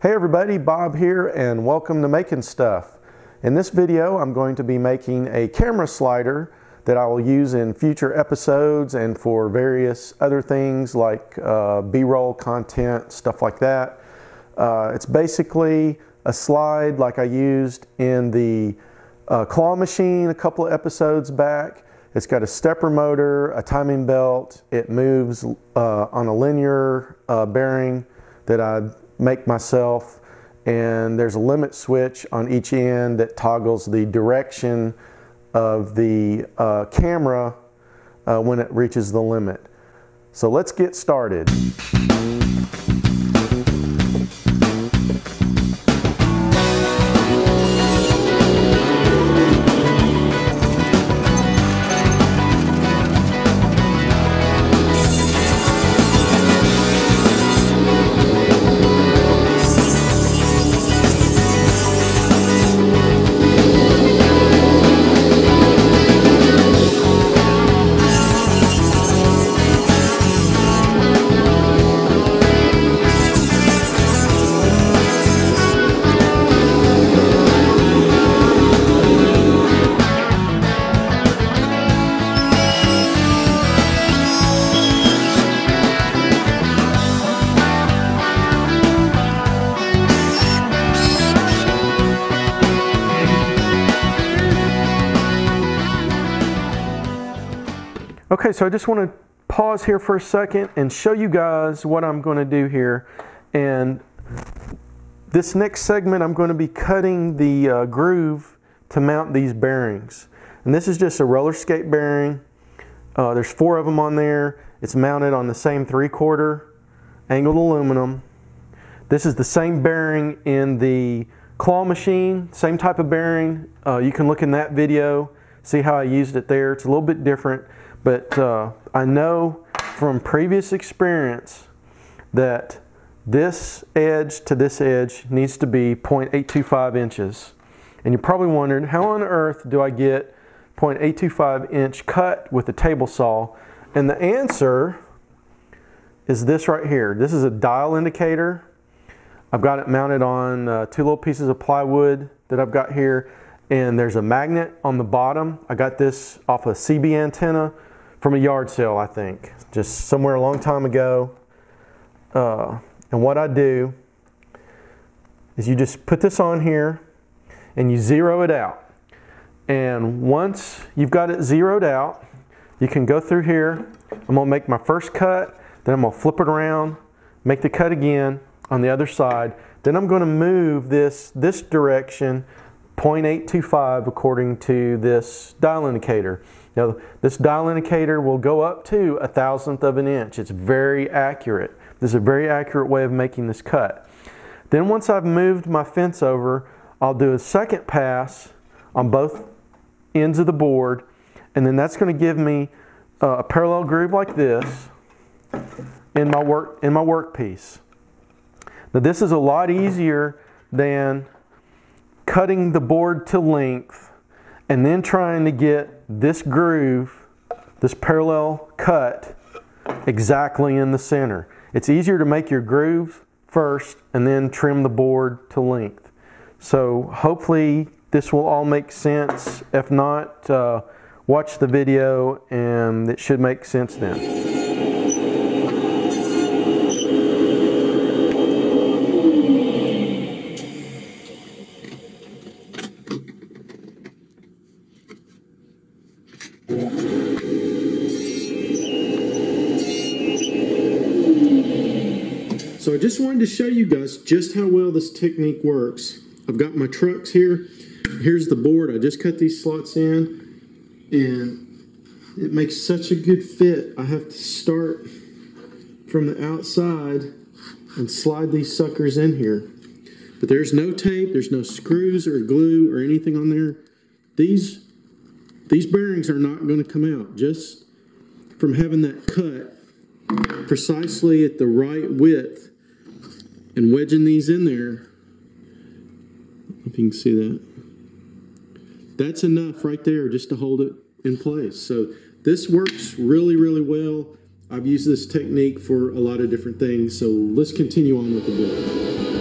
Hey everybody, Bob here and welcome to Making Stuff. In this video I'm going to be making a camera slider that I will use in future episodes and for various other things like uh, b-roll content, stuff like that. Uh, it's basically a slide like I used in the uh, claw machine a couple of episodes back. It's got a stepper motor, a timing belt. It moves uh, on a linear uh, bearing that I make myself and there's a limit switch on each end that toggles the direction of the uh, camera uh, when it reaches the limit. So let's get started. Okay, so I just want to pause here for a second and show you guys what I'm going to do here. And this next segment, I'm going to be cutting the uh, groove to mount these bearings. And this is just a roller skate bearing. Uh, there's four of them on there. It's mounted on the same three quarter angled aluminum. This is the same bearing in the claw machine, same type of bearing. Uh, you can look in that video, see how I used it there. It's a little bit different. But uh, I know from previous experience that this edge to this edge needs to be 0.825 inches. And you're probably wondering, how on earth do I get 0.825 inch cut with a table saw? And the answer is this right here. This is a dial indicator. I've got it mounted on uh, two little pieces of plywood that I've got here. And there's a magnet on the bottom. I got this off a CB antenna from a yard sale, I think, just somewhere a long time ago. Uh, and what I do is you just put this on here and you zero it out. And once you've got it zeroed out, you can go through here. I'm gonna make my first cut, then I'm gonna flip it around, make the cut again on the other side. Then I'm gonna move this this direction 0.825 according to this dial indicator. Now, this dial indicator will go up to a thousandth of an inch. It's very accurate. This is a very accurate way of making this cut. Then once I've moved my fence over, I'll do a second pass on both ends of the board, and then that's going to give me uh, a parallel groove like this in my work in my workpiece. Now this is a lot easier than cutting the board to length and then trying to get this groove, this parallel cut, exactly in the center. It's easier to make your groove first and then trim the board to length. So hopefully this will all make sense. If not, uh, watch the video and it should make sense then. So I just wanted to show you guys just how well this technique works. I've got my trucks here. Here's the board. I just cut these slots in and it makes such a good fit. I have to start from the outside and slide these suckers in here. But there's no tape, there's no screws or glue or anything on there. These, these bearings are not going to come out just from having that cut precisely at the right width and wedging these in there. If you can see that. That's enough right there just to hold it in place. So this works really, really well. I've used this technique for a lot of different things. So let's continue on with the build.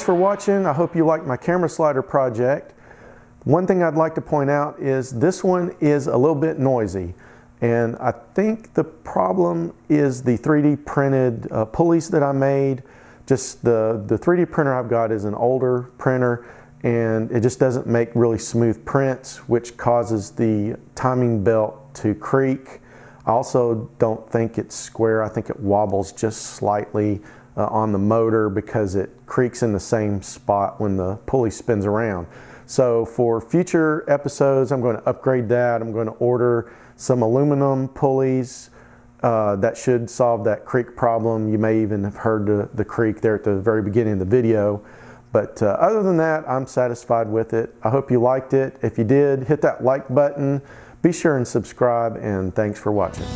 Thanks for watching. I hope you liked my camera slider project. One thing I'd like to point out is this one is a little bit noisy. And I think the problem is the 3D printed uh, pulleys that I made. Just the, the 3D printer I've got is an older printer and it just doesn't make really smooth prints, which causes the timing belt to creak. I also don't think it's square. I think it wobbles just slightly uh, on the motor because it creaks in the same spot when the pulley spins around. So for future episodes, I'm going to upgrade that. I'm going to order some aluminum pulleys uh, that should solve that creak problem. You may even have heard the, the creak there at the very beginning of the video. But uh, other than that, I'm satisfied with it. I hope you liked it. If you did, hit that like button. Be sure and subscribe, and thanks for watching.